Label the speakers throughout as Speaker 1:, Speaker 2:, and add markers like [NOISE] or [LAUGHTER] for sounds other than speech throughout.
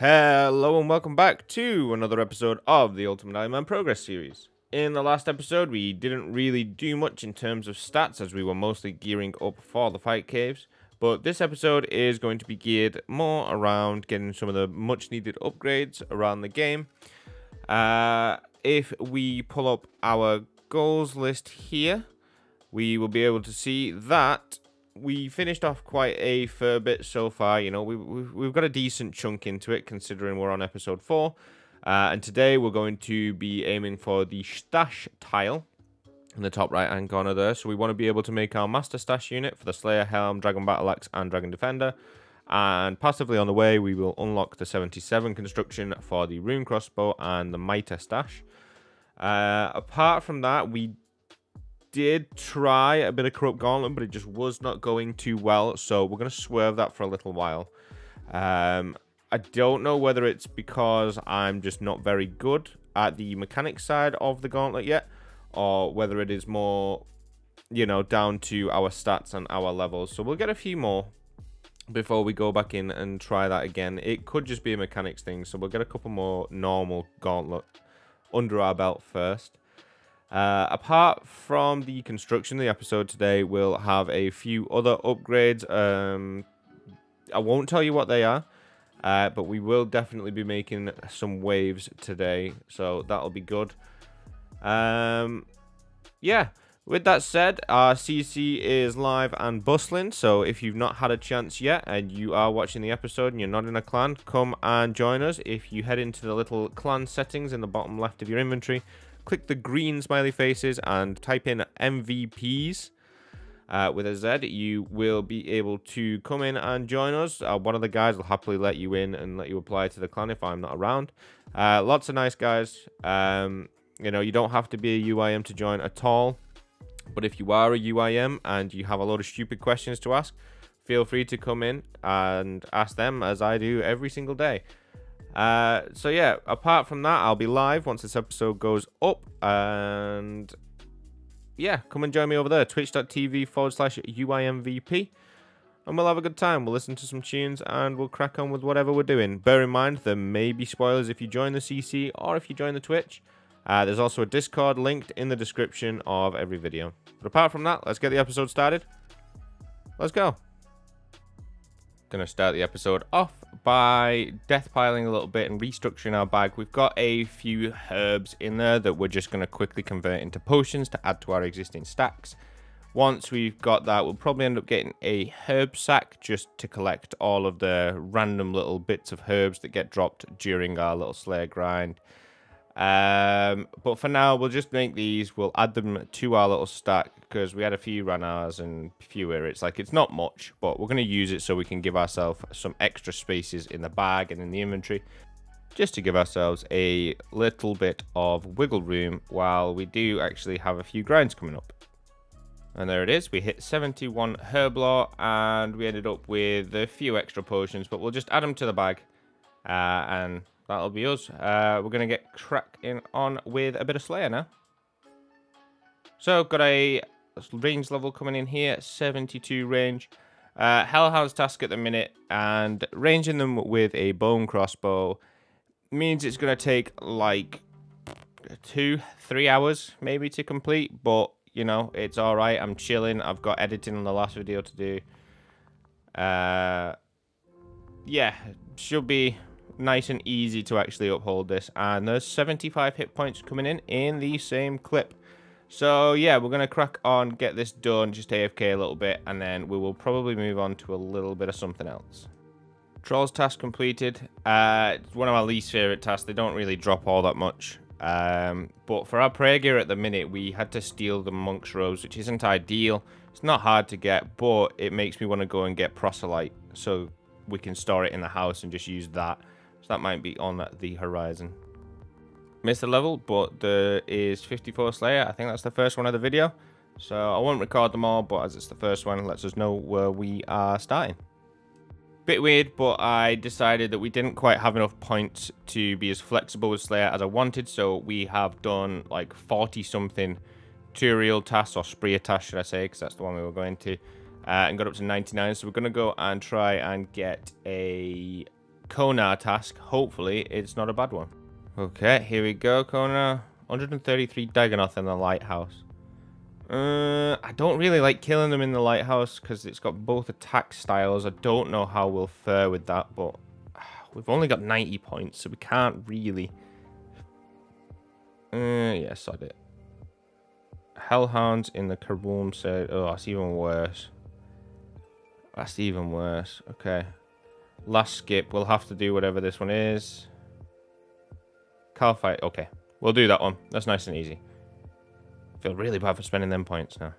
Speaker 1: Hello and welcome back to another episode of the Ultimate Iron Man Progress series. In the last episode, we didn't really do much in terms of stats as we were mostly gearing up for the fight caves. But this episode is going to be geared more around getting some of the much needed upgrades around the game. Uh, if we pull up our goals list here, we will be able to see that we finished off quite a fair bit so far. You know, we, we've, we've got a decent chunk into it considering we're on episode 4. Uh, and today we're going to be aiming for the stash tile in the top right hand corner there. So we want to be able to make our master stash unit for the Slayer, Helm, Dragon Battle Axe and Dragon Defender. And passively on the way, we will unlock the 77 construction for the Rune Crossbow and the Mitre stash. Uh, apart from that, we did try a bit of Corrupt Gauntlet, but it just was not going too well. So we're going to swerve that for a little while. Um, I don't know whether it's because I'm just not very good at the mechanic side of the Gauntlet yet, or whether it is more, you know, down to our stats and our levels. So we'll get a few more before we go back in and try that again. It could just be a mechanics thing, so we'll get a couple more normal Gauntlet under our belt first. Uh, apart from the construction, of the episode today we'll have a few other upgrades. Um, I won't tell you what they are, uh, but we will definitely be making some waves today, so that'll be good. Um, yeah, with that said, our CC is live and bustling, so if you've not had a chance yet and you are watching the episode and you're not in a clan, come and join us. If you head into the little clan settings in the bottom left of your inventory, click the green smiley faces and type in MVPs. Uh, with a Z, you will be able to come in and join us. Uh, one of the guys will happily let you in and let you apply to the clan if I'm not around. Uh, lots of nice guys. Um, you know, you don't have to be a UIM to join at all. But if you are a UIM and you have a lot of stupid questions to ask, feel free to come in and ask them as I do every single day. Uh, so yeah, apart from that, I'll be live once this episode goes up. And yeah, come and join me over there, twitch.tv forward slash UIMVP. And we'll have a good time. We'll listen to some tunes and we'll crack on with whatever we're doing. Bear in mind, there may be spoilers if you join the CC or if you join the Twitch. Uh, there's also a Discord linked in the description of every video. But apart from that, let's get the episode started. Let's go. Gonna start the episode off by death piling a little bit and restructuring our bag. We've got a few herbs in there that we're just gonna quickly convert into potions to add to our existing stacks. Once we've got that, we'll probably end up getting a herb sack just to collect all of the random little bits of herbs that get dropped during our little slayer grind. Um, but for now, we'll just make these. We'll add them to our little stack because we had a few Ranarrs and a few It's Like, it's not much, but we're going to use it so we can give ourselves some extra spaces in the bag and in the inventory. Just to give ourselves a little bit of wiggle room while we do actually have a few grinds coming up. And there it is. We hit 71 Herblore and we ended up with a few extra potions, but we'll just add them to the bag. Uh, and that'll be us. Uh, we're going to get cracking on with a bit of Slayer now. So, got a range level coming in here, 72 range. Uh, Hellhound's task at the minute, and ranging them with a bone crossbow means it's going to take like two, three hours maybe to complete, but you know, it's all right. I'm chilling. I've got editing on the last video to do. Uh, yeah, should be nice and easy to actually uphold this. And there's 75 hit points coming in in the same clip. So yeah, we're going to crack on, get this done, just AFK a little bit, and then we will probably move on to a little bit of something else. Trolls task completed. Uh, it's one of my least favorite tasks. They don't really drop all that much. Um, but for our prayer gear at the minute, we had to steal the monk's robes, which isn't ideal. It's not hard to get, but it makes me want to go and get proselyte so we can store it in the house and just use that. That might be on the horizon. Missed a level, but there is 54 Slayer. I think that's the first one of the video. So I won't record them all, but as it's the first one, lets us know where we are starting. Bit weird, but I decided that we didn't quite have enough points to be as flexible with Slayer as I wanted, so we have done like 40-something Turael tasks, or Spria tasks, should I say, because that's the one we were going to, uh, and got up to 99. So we're going to go and try and get a Konar task. Hopefully, it's not a bad one. Okay, here we go, Konar. 133 Dagannoth in the lighthouse. Uh, I don't really like killing them in the lighthouse because it's got both attack styles. I don't know how we'll fare with that, but [SIGHS] we've only got 90 points, so we can't really... Uh, yeah, sod it. Hellhounds in the Kaboom said, oh, that's even worse. That's even worse. Okay. Last skip. We'll have to do whatever this one is. Kalphite. Okay. We'll do that one. That's nice and easy. Feel really bad for spending them points now.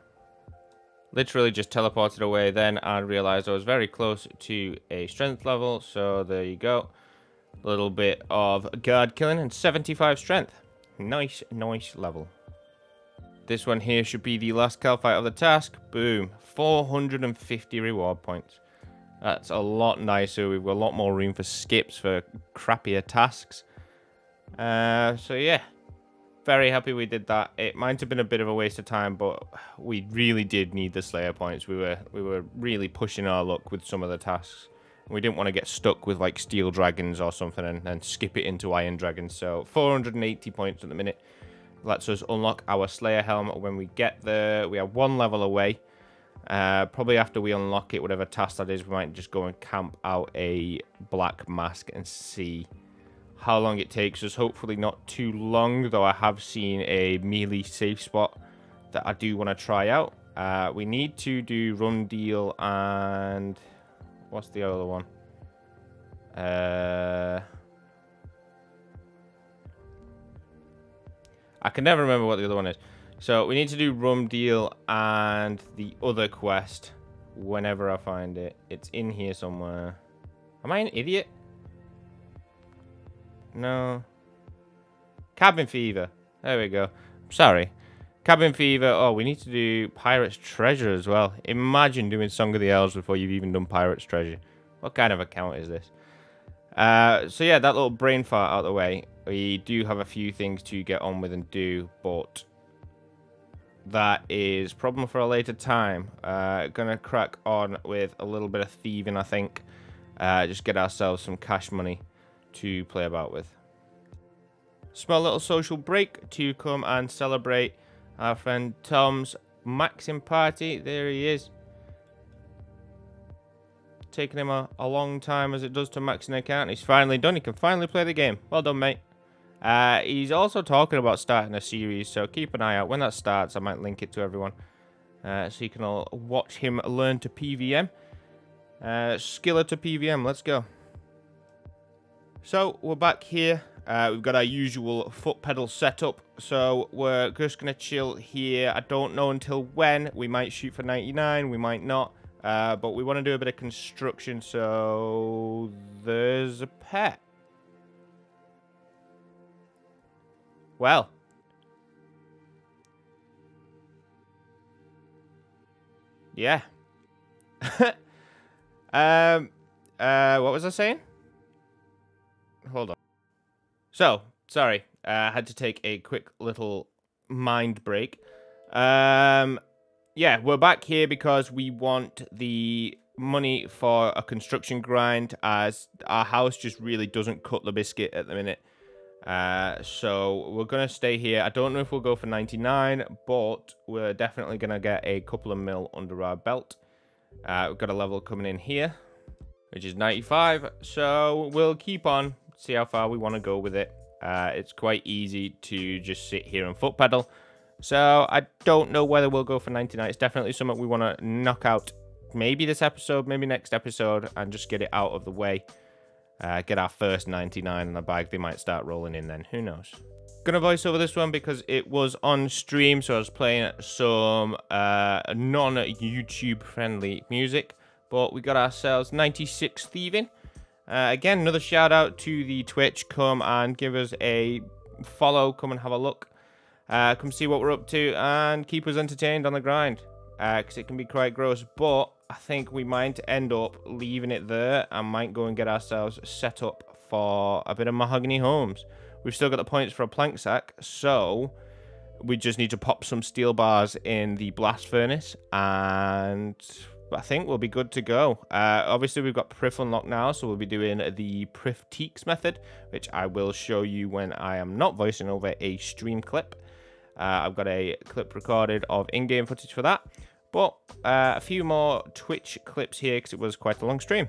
Speaker 1: Literally just teleported away then and realized I was very close to a strength level. So there you go. A little bit of guard killing and 75 strength. Nice, nice level. This one here should be the last Kalphite of the task. Boom. 450 reward points. That's a lot nicer. We've got a lot more room for skips for crappier tasks. Uh, so yeah, very happy we did that. It might have been a bit of a waste of time, but we really did need the Slayer points. We were we were really pushing our luck with some of the tasks. We didn't want to get stuck with like Steel Dragons or something and, and skip it into Iron Dragons. So 480 points at the minute lets us unlock our Slayer helmet when we get there. We are one level away. Uh, probably after we unlock it, whatever task that is, we might just go and camp out a black mask and see how long it takes us. Hopefully not too long, though I have seen a melee safe spot that I do want to try out. Uh, we need to do Rum Deal and... What's the other one? Uh... I can never remember what the other one is. So we need to do Rum Deal and the other quest whenever I find it. It's in here somewhere. Am I an idiot? No. Cabin Fever. There we go. Sorry. Cabin Fever. Oh, we need to do Pirate's Treasure as well. Imagine doing Song of the Elves before you've even done Pirate's Treasure. What kind of account is this? Uh, so yeah, that little brain fart out of the way. We do have a few things to get on with and do, but that is problem for a later time. Uh, gonna crack on with a little bit of thieving, I think. Uh, just get ourselves some cash money to play about with. Small little social break to come and celebrate our friend Tom's maxing party. There he is Taking him a, a long time as it does to max an account. He's finally done. He can finally play the game. Well done, mate. Uh, he's also talking about starting a series, so keep an eye out. When that starts, I might link it to everyone. Uh, so you can all watch him learn to PVM. Uh, skiller to PVM, let's go. So, we're back here. Uh, we've got our usual foot pedal setup. So, we're just going to chill here. I don't know until when. We might shoot for 99, we might not. Uh, but we want to do a bit of construction, so there's a pet. Well. Yeah. [LAUGHS] um, uh, what was I saying? Hold on. So, sorry. Uh, I had to take a quick little mind break. Um, yeah, we're back here because we want the money for a construction grind as our house just really doesn't cut the biscuit at the minute. Uh, so we're going to stay here. I don't know if we'll go for 99, but we're definitely going to get a couple of mil under our belt. Uh, we've got a level coming in here, which is 95. So we'll keep on, see how far we want to go with it. Uh, it's quite easy to just sit here and foot pedal. So I don't know whether we'll go for 99. It's definitely something we want to knock out maybe this episode, maybe next episode, and just get it out of the way. Uh, get our first 99 in the bag. They might start rolling in then. Who knows? Gonna voice over this one because it was on stream, so I was playing some uh, non-YouTube friendly music. But we got ourselves 96 Thieving. Uh, again, another shout out to the Twitch. Come and give us a follow. Come and have a look. Uh, come see what we're up to and keep us entertained on the grind. Because uh, it can be quite gross. But I think we might end up leaving it there and might go and get ourselves set up for a bit of mahogany homes. We've still got the points for a plank sack. So we just need to pop some steel bars in the blast furnace. And I think we'll be good to go. Uh, obviously, we've got Prif unlocked now, so we'll be doing the Prif Teaks method, which I will show you when I am not voicing over a stream clip. Uh, I've got a clip recorded of in-game footage for that. But uh, a few more Twitch clips here because it was quite a long stream.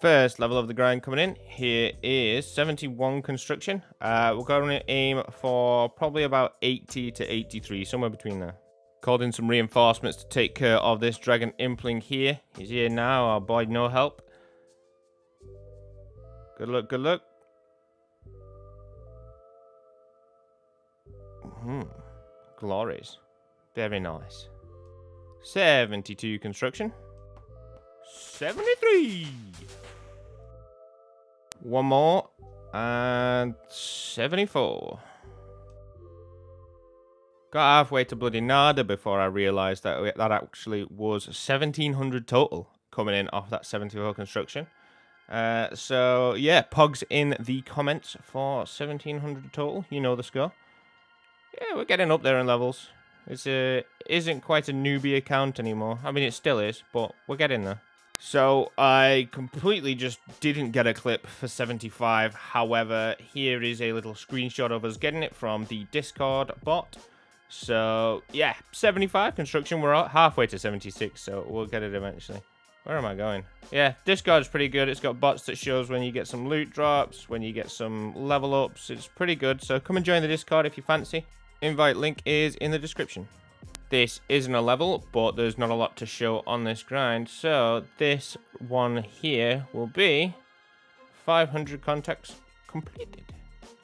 Speaker 1: First level of the grind coming in. Here is 71 construction. Uh, we're going to aim for probably about 80 to 83, somewhere between there. Called in some reinforcements to take care of this dragon impling here. He's here now, our boy no help. Good luck, good luck. Hmm. Glories. Very nice. 72 construction. 73. One more. And 74. Got halfway to bloody nada before I realised that that actually was 1700 total coming in off that 74 construction. Uh, so, yeah, Pogs in the comments for 1700 total. You know the score. Yeah, we're getting up there in levels. It's a, isn't quite a newbie account anymore. I mean, it still is, but we're getting there. So I completely just didn't get a clip for 75. However, here is a little screenshot of us getting it from the Discord bot. So yeah, 75 construction. We're halfway to 76, so we'll get it eventually. Where am I going? Yeah, Discord's pretty good. It's got bots that shows when you get some loot drops, when you get some level ups. It's pretty good. So come and join the Discord if you fancy. Invite link is in the description. This isn't a level, but there's not a lot to show on this grind. So this one here will be 500 contracts completed,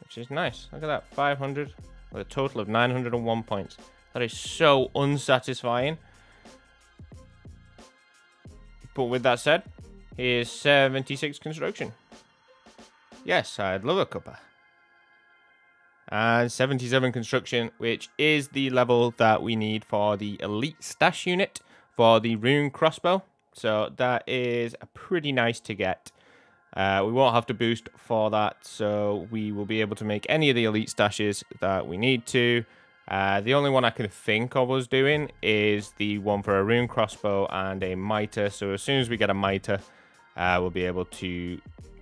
Speaker 1: which is nice. Look at that, 500 with a total of 901 points. That is so unsatisfying. But with that said, here's 76 construction. Yes, I'd love a cuppa and 77 construction, which is the level that we need for the elite stash unit for the rune crossbow. So that is pretty nice to get. Uh, we won't have to boost for that, so we will be able to make any of the elite stashes that we need to. Uh, the only one I can think of us doing is the one for a rune crossbow and a mitre. So as soon as we get a mitre, uh, we'll be able to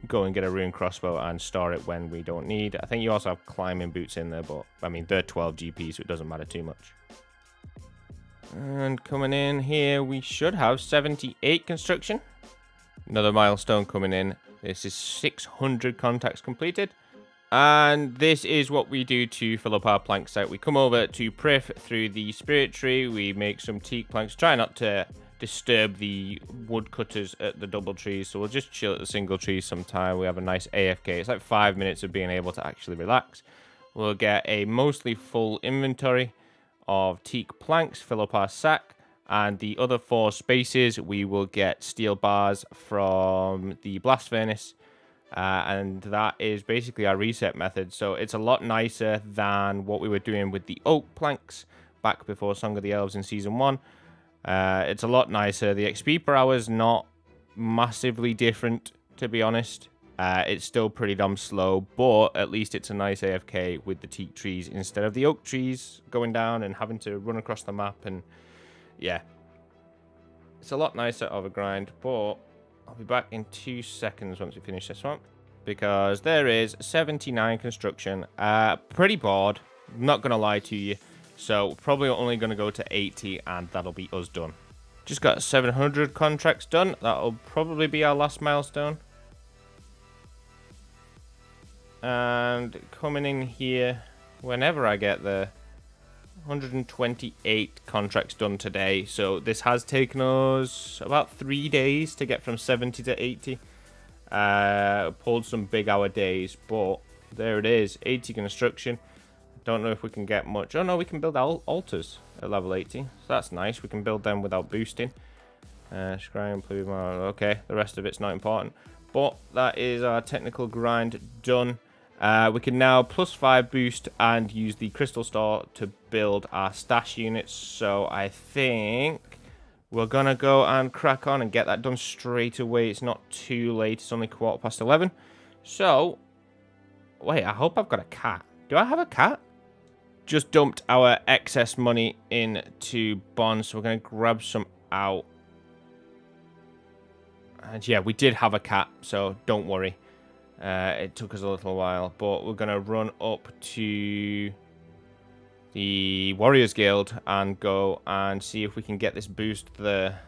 Speaker 1: go and get a rune crossbow and store it when we don't need. I think you also have climbing boots in there, but I mean, they're 12 GP, so it doesn't matter too much. And coming in here, we should have 78 construction. Another milestone coming in. This is 600 contracts completed. And this is what we do to fill up our plank sack. We come over to Prif through the spirit tree. We make some teak planks. Try not to disturb the woodcutters at the double trees. So we'll just chill at the single trees sometime. We have a nice AFK. It's like five minutes of being able to actually relax. We'll get a mostly full inventory of teak planks, fill up our sack. And the other four spaces, we will get steel bars from the blast furnace. Uh, and that is basically our reset method. So it's a lot nicer than what we were doing with the oak planks back before Song of the Elves in Season 1. Uh, it's a lot nicer. The XP per hour is not massively different, to be honest. Uh, it's still pretty damn slow, but at least it's a nice AFK with the teak trees instead of the oak trees going down and having to run across the map. And yeah, it's a lot nicer of a grind, but I'll be back in two seconds once we finish this one because there is 79 construction. Uh, pretty bored, not going to lie to you. So probably only going to go to 80 and that'll be us done. Just got 700 contracts done. That'll probably be our last milestone. And coming in here, whenever I get there, 128 contracts done today. So this has taken us about three days to get from 70 to 80. Uh, pulled some big hour days, but there it is. 80 construction. Don't know if we can get much. Oh no, we can build our altars at level 80. So that's nice. We can build them without boosting. Uh, scrying, okay, the rest of it's not important. But that is our technical grind done. Uh, we can now plus 5 boost and use the crystal saw to build our stash units. So I think we're going to go and crack on and get that done straight away. It's not too late. It's only quarter past 11. So, wait, I hope I've got a cat. Do I have a cat? Just dumped our excess money into bonds, so we're going to grab some out. And yeah, we did have a cat, so don't worry. Uh, it took us a little while, but we're going to run up to the Warriors Guild and go and see if we can get this boost there.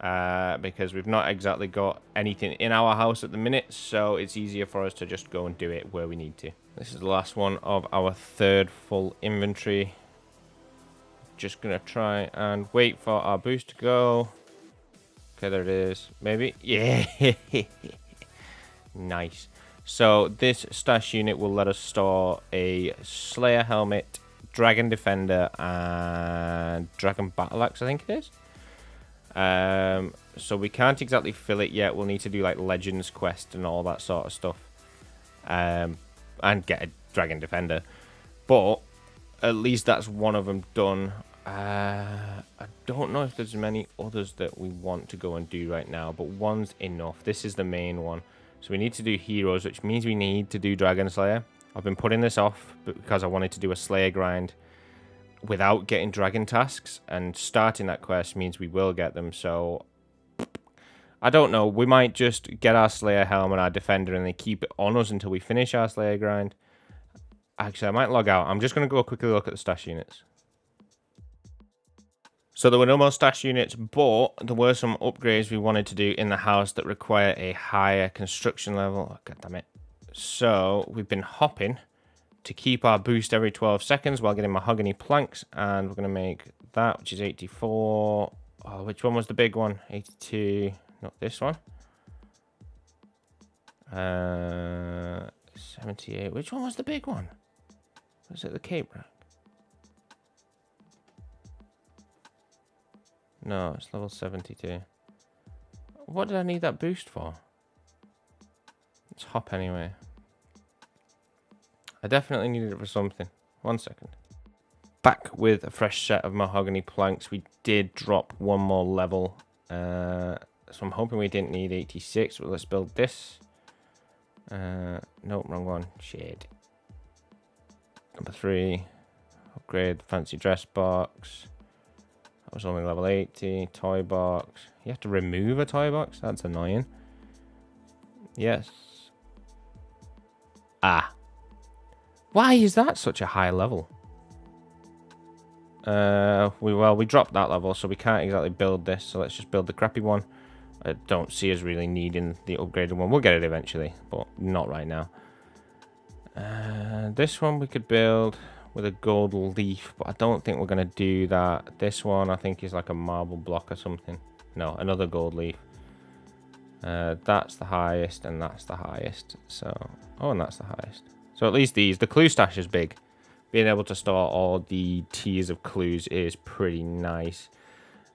Speaker 1: Uh, because we've not exactly got anything in our house at the minute, so it's easier for us to just go and do it where we need to. This is the last one of our third full inventory. Just gonna try and wait for our boost to go. Okay, there it is. Maybe? [LAUGHS] Yeah! nice. So this stash unit will let us store a Slayer helmet, Dragon Defender, and Dragon Battle Axe, I think it is. Um, so we can't exactly fill it yet. We'll need to do like Legends quest and all that sort of stuff. Um, and get a Dragon Defender. But at least that's one of them done. Uh, I don't know if there's many others that we want to go and do right now, but one's enough. This is the main one. So we need to do heroes, which means we need to do Dragon Slayer. I've been putting this off because I wanted to do a Slayer grind without getting dragon tasks and starting that quest means we will get them so I don't know. We might just get our slayer helm and our defender and they keep it on us until we finish our slayer grind. Actually I might log out. I'm just going to go quickly look at the stash units. So there were no more stash units but there were some upgrades we wanted to do in the house that require a higher construction level. Oh, god damn it so we've been hopping to keep our boost every 12 seconds while getting mahogany planks. And we're going to make that, which is 84. Oh, which one was the big one? 82. Not this one. Uh, 78. Which one was the big one? Was it the Cape Rack? No, it's level 72. What did I need that boost for? Let's hop anyway. I definitely needed it for something. One second. Back with a fresh set of mahogany planks. We did drop one more level. Uh, so I'm hoping we didn't need 86. But let's build this. Uh, nope, wrong one. Shade. Number three. Upgrade fancy dress box. That was only level 80. Toy box. You have to remove a toy box? That's annoying. Yes. Ah. Why is that such a high level? Uh, we well, we dropped that level, so we can't exactly build this. So let's just build the crappy one. I don't see us really needing the upgraded one. We'll get it eventually, but not right now. Uh, this one we could build with a gold leaf, but I don't think we're going to do that. This one I think is like a marble block or something. No, another gold leaf. Uh, that's the highest, and that's the highest. So, oh, and that's the highest. So at least these, the clue stash is big. Being able to store all the tiers of clues is pretty nice.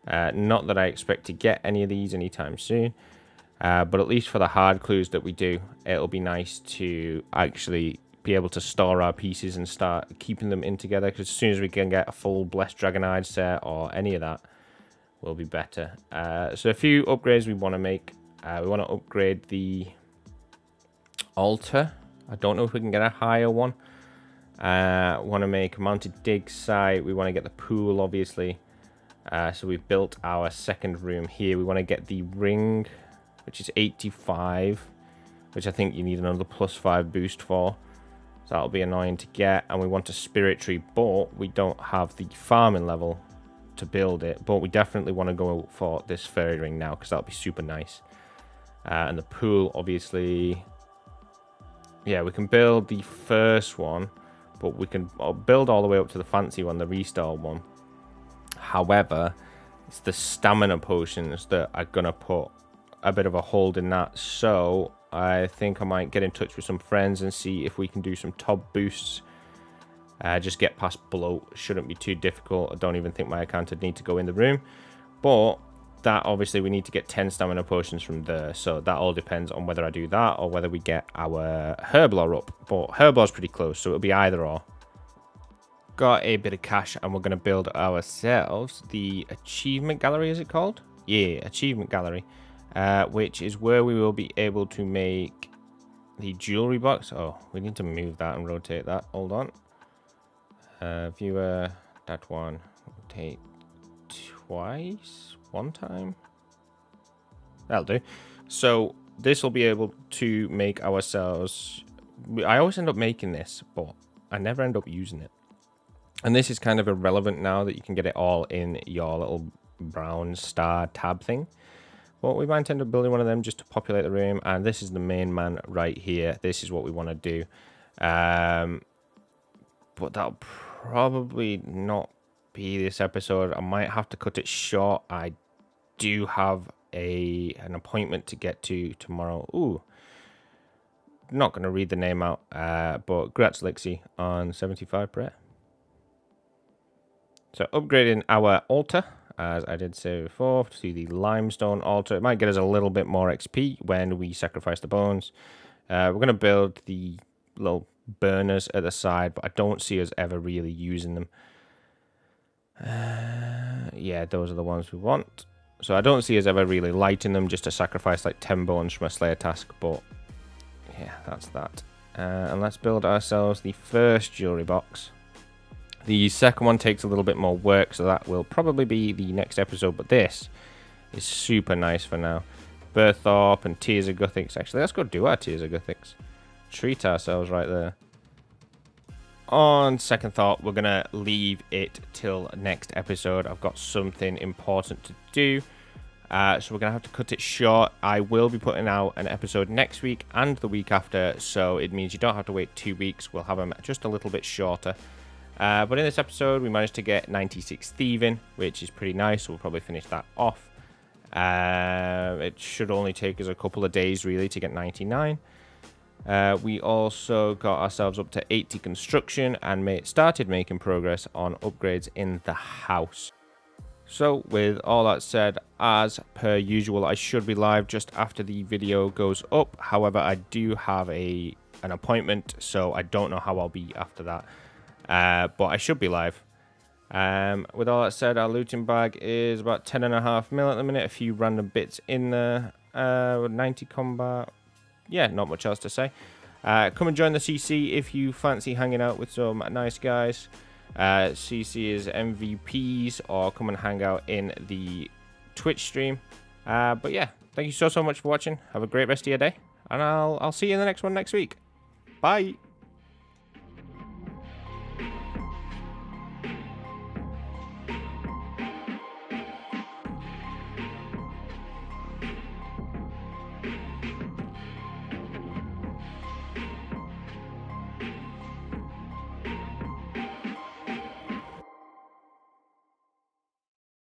Speaker 1: Uh, not that I expect to get any of these anytime soon. Uh, but at least for the hard clues that we do, it'll be nice to actually be able to store our pieces and start keeping them in together. Because as soon as we can get a full Blessed Dragonhide set or any of that, will be better. Uh, so a few upgrades we want to make. Uh, we want to upgrade the altar I don't know if we can get a higher one. Uh, want to make a mounted dig site. We want to get the pool, obviously. Uh, so we've built our second room here. We want to get the ring, which is 85, which I think you need another plus 5 boost for. So that'll be annoying to get. And we want a spirit tree, but we don't have the farming level to build it. But we definitely want to go for this fairy ring now, because that'll be super nice. Uh, and the pool, obviously, yeah, we can build the first one, but we can uh, build all the way up to the fancy one, the restore one. However, it's the stamina potions that are going to put a bit of a hold in that. So I think I might get in touch with some friends and see if we can do some ToB boosts. Uh, just get past bloat. Shouldn't be too difficult. I don't even think my account would need to go in the room. But that obviously we need to get 10 stamina potions from there. So that all depends on whether I do that or whether we get our herblore up. But herblore's pretty close so it'll be either or. Got a bit of cash and we're going to build ourselves the achievement gallery is it called? Yeah achievement gallery uh, which is where we will be able to make the jewelry box. Oh we need to move that and rotate that. Hold on. Uh, viewer that one rotate twice one time. That'll do. So this will be able to make ourselves... I always end up making this, but I never end up using it. And this is kind of irrelevant now that you can get it all in your little brown star tab thing. But we might end up building one of them just to populate the room. And this is the main man right here. This is what we want to do. Um, but that'll probably not be this episode. I might have to cut it short. I do have a an appointment to get to tomorrow. Ooh. Not going to read the name out, uh, but Gratz Lixie on 75 Brett. So upgrading our altar, as I did say before, to the limestone altar. It might get us a little bit more XP when we sacrifice the bones. Uh, we're going to build the little burners at the side, but I don't see us ever really using them. Uh, yeah, those are the ones we want. So I don't see us ever really lighting them just to sacrifice like 10 bones from a Slayer task, but yeah, that's that. Uh, and let's build ourselves the first jewelry box. The second one takes a little bit more work, so that will probably be the next episode, but this is super nice for now. Burthorpe and Tears of Guthix. Actually, let's go do our Tears of Guthix. Treat ourselves right there on second thought, we're going to leave it till next episode. I've got something important to do. Uh, so we're going to have to cut it short. I will be putting out an episode next week and the week after. So it means you don't have to wait two weeks. We'll have them just a little bit shorter. Uh, but in this episode, we managed to get 96 thieving, which is pretty nice. So we'll probably finish that off. Uh, it should only take us a couple of days, really, to get 99. Uh, we also got ourselves up to 80 construction and started making progress on upgrades in the house. So with all that said, as per usual, I should be live just after the video goes up. However, I do have a an appointment, so I don't know how I'll be after that. Uh, but I should be live. Um, with all that said, our looting bag is about 10.5 mil at the minute. A few random bits in there. Uh, 90 combat, yeah, not much else to say. Uh, come and join the CC if you fancy hanging out with some nice guys. Uh, CC is MVPs, or come and hang out in the Twitch stream. Uh, but yeah, thank you so so much for watching. Have a great rest of your day, and I'll I'll see you in the next one next week. Bye.